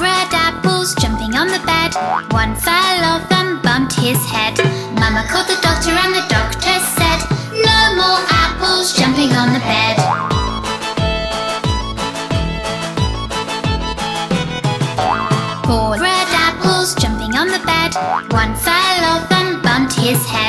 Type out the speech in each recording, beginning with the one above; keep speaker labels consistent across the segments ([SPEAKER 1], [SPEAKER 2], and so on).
[SPEAKER 1] red apples jumping on the bed. One fell off and bumped his head. Mama called the doctor and the doctor said, No more apples jumping on the bed. Four red apples jumping on the bed. One fell off and bumped his head.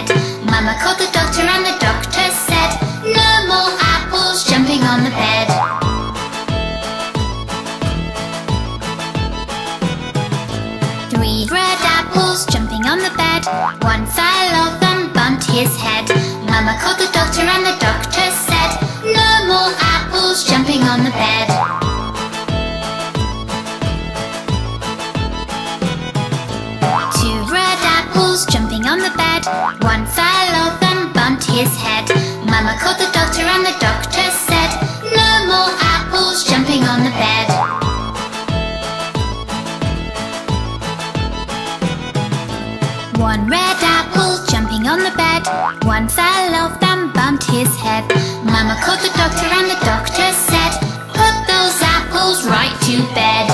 [SPEAKER 1] Bed. One fell off and bumped his head. Mama called the doctor and the doctor said, No more apples jumping on the bed. Two red apples jumping on the bed. One fell off and bumped his head. Mama called the doctor and the doctor One red apple jumping on the bed. One fell off and bumped his head. Mama called the doctor and the doctor said, Put those apples right to bed.